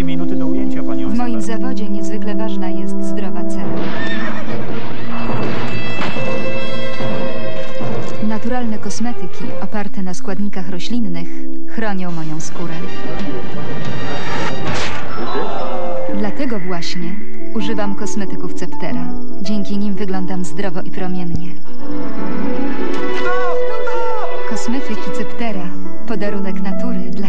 dwie minuty do ujęcia, pani W moim zawodzie niezwykle ważna jest zdrowa cena. Naturalne kosmetyki oparte na składnikach roślinnych chronią moją skórę. Dlatego właśnie używam kosmetyków Ceptera. Dzięki nim wyglądam zdrowo i promiennie. Kosmetyki Ceptera. Podarunek natury dla.